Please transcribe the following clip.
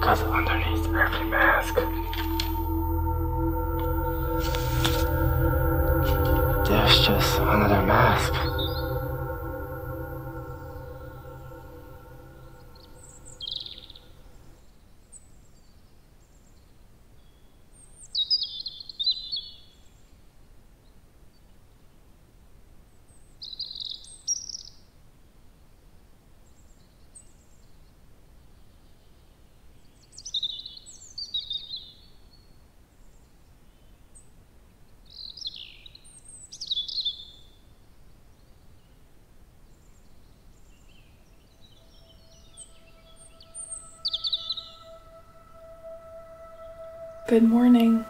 Because underneath every mask, there's just another mask. Good morning.